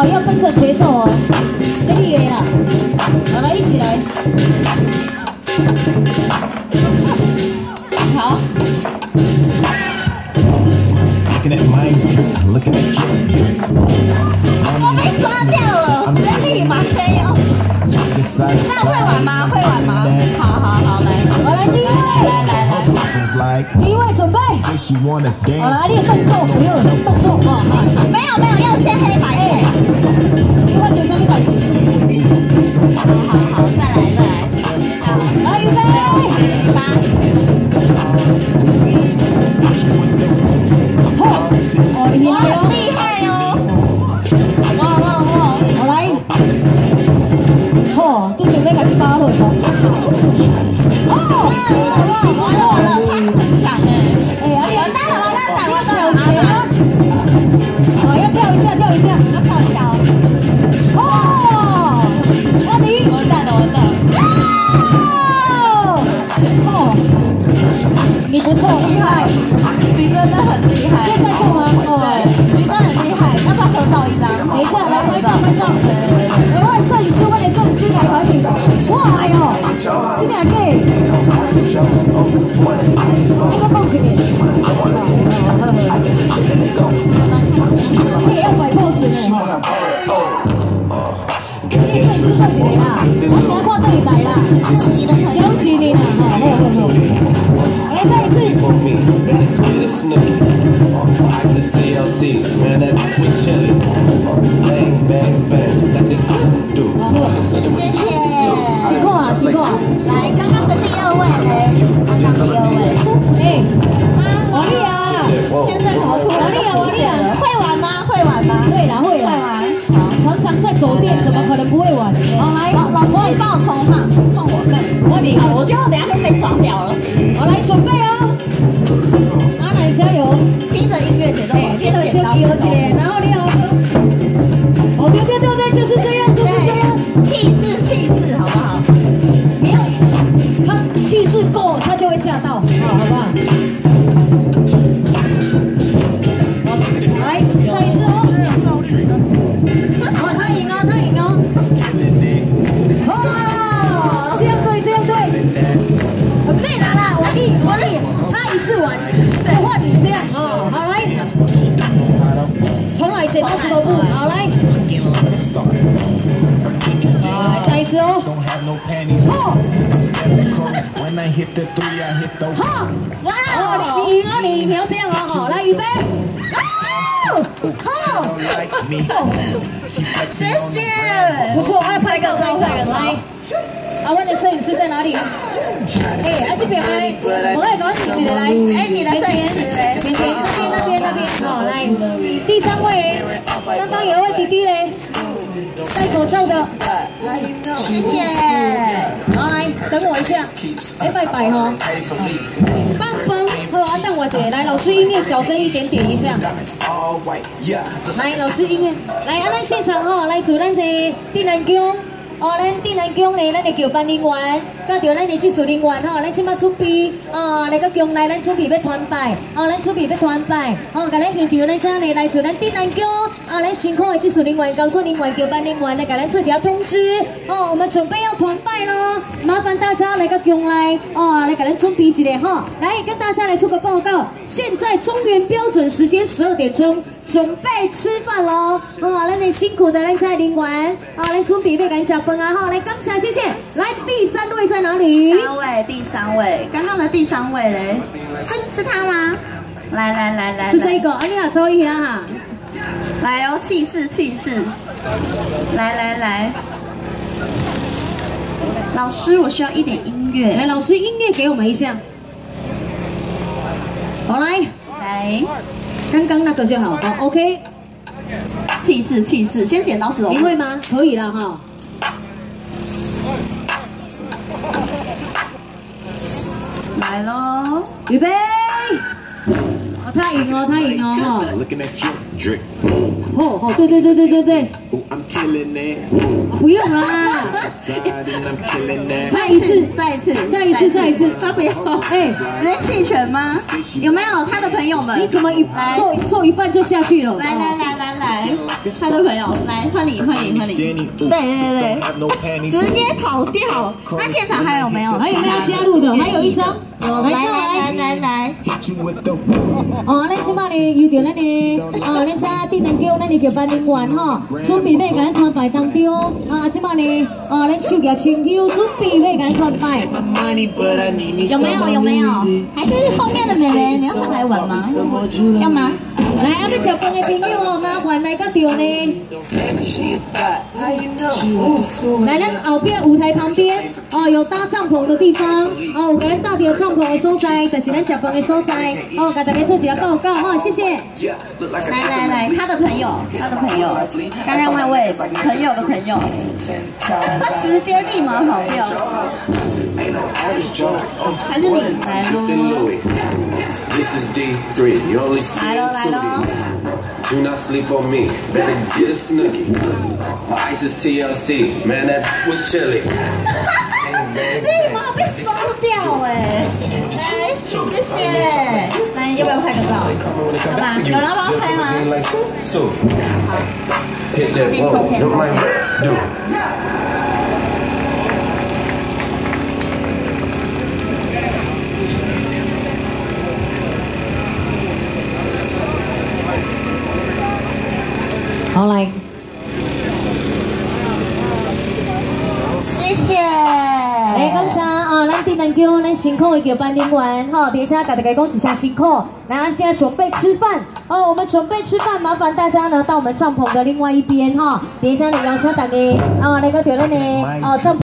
哦，要跟着节奏哦，这里啦，好，来一起来，好。我被刷掉了。那会玩吗？会玩吗？好好好，来，我来第一位，来来来，第一位准备。好，来，你的动作不用动作哦，没有没有，要先黑白配。你会写什么感情？好好好，再来再来，来预备，八。哦，你也要摆 pose 呢哈。你摄影师讲一个啦，我先看这一台啦。恭喜你啦，哈，好好好。来再一次。谢。谢。辛苦啊，辛苦啊！来，刚刚的第二位嘞，刚刚第二位。哎，王丽啊，现在怎么突然王丽啊，王丽啊，玩吗？会啦，会啦。会玩。好，常常在酒店，怎么可能不会玩？好，来，老老师，你帮我冲嘛，换我更。我你好，我觉得我等下会被耍掉了。好，来准备哦。阿奶加油，听着音乐节奏，先先给我姐，然后你好。哦，对对对对，就是这样，就是这样，气势气势，好不好？你要他气势够，他就会吓到，好，好不？好，他一次完，再换你这样哦，好来，重来剪刀石头布，好来。来，再一次哦。哦。好，哇哦，你赢哦，你你要这样哦，好，来预备。谢谢，不错，我要拍个照，拍个来。啊，我的摄影师在哪里？哎，啊这边来，我来搞你几个来。哎，你的摄影师嘞？边边那边那边那边，好来。第三位，刚刚有一位弟弟嘞，戴口罩的。谢谢。好来，等我一下。哎，拜拜哈。棒棒，好，等我姐来，老师音乐小声一点点一下。来，老师音乐，来，啊，咱现场哈，来主咱的丁南宫。哦，咱丁南宫呢，咱的叫班人员，甲着咱的技术人员吼，咱即马准备哦，来个将来咱准备要团拜，哦，咱准备要团拜，哦，甲咱现场咱这呢来自咱丁南宫，啊，咱辛苦的技术人员、工作人员、叫班人员来甲咱自己通知，哦，我们准备要团拜喽，麻烦大家来个将来，哦，来甲咱准备一下哈，来跟大家来出个报告，现在中原标准时间十二点钟。准备吃饭喽！哦，咱的辛苦的咱家人员，啊，来准备要赶吃饭啊！哈，来刚下，谢谢。来，第三位在哪里？三位，第三位，刚刚的第三位嘞，是是他吗？来来来来，是这个，啊，你好，周一下哈。来哦，气势气势，来来来，老师，我需要一点音乐。来，老师，音乐给我们一下。好，来来。刚刚那个就好，好，OK。气势，气势，先剪刀石头。你会吗？可以了哈。来喽，预备。哦，他赢哦，他赢哦，哈。哦，好，对对对对对对。不用啦。再一次，再一次，再一次，再一次。他不要，哎，直接弃权吗？有没有他的朋友们？你怎么一做做一半就下去了？来来来来来，他的朋友来换你换你换你，对对对，直接跑掉。那现场还有没有？还有没有加入的？还有一张，来来来来来。哦，咱即摆呢，遇到咱呢，哦，咱请电能叫咱的叫班人员哈，准备要咱团拜当中，啊，即摆呢，哦，咱手举青球，准备要咱团拜。有没有？有没有？还是后面的妹妹，你要上来玩吗？要吗？来，阿要吃饭的朋友哦，麻烦来个掉呢。来，咱后边舞台旁边哦，有搭帐篷的地方哦，有给咱搭掉帐篷的所在，就是咱吃饭的所在哦，给大家做几个报告哈，谢谢。来来来，他的朋友，他的朋友，刚刚那位朋友的朋友，直接立马跑掉。还是你来喽。This is D3. You only see it to Do not sleep on me. Better get a snooky. My ice is TLC. Man, that was chilly. 立马被刷掉哎！来，谢谢。来，要不要拍个照？好吧，有人帮我拍吗？好。中间，中间， 啊，咱丁南叫咱辛苦的叫班人员，哈，底下大家讲一下辛苦。那，现在准备吃饭哦，我们准备吃饭，麻烦大家呢到我们帐篷的另外一边哈。底下呢，邀请大家啊，那个调咱的哦帐篷。